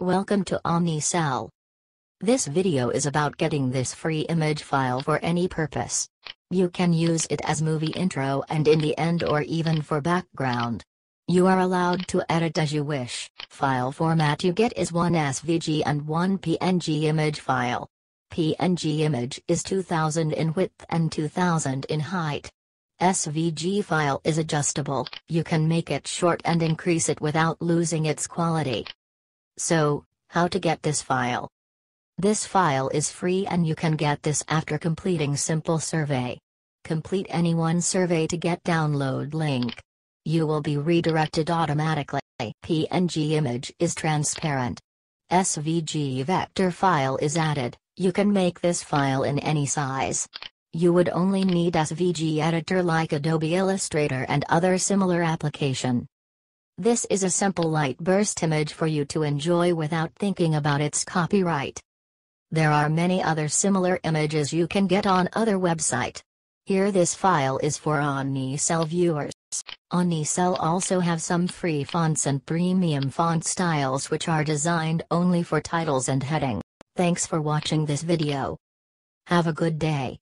Welcome to OnEsel. This video is about getting this free image file for any purpose. You can use it as movie intro and in the end or even for background. You are allowed to edit as you wish. File format you get is one SVG and one PNG image file. PNG image is 2000 in width and 2000 in height. SVG file is adjustable, you can make it short and increase it without losing its quality. So, how to get this file? This file is free and you can get this after completing simple survey. Complete any one survey to get download link. You will be redirected automatically. PNG image is transparent. SVG vector file is added. You can make this file in any size. You would only need SVG editor like Adobe Illustrator and other similar application. This is a simple light burst image for you to enjoy without thinking about its copyright. There are many other similar images you can get on other website. Here this file is for OnEsel viewers. OnEsel also have some free fonts and premium font styles which are designed only for titles and heading. Thanks for watching this video. Have a good day.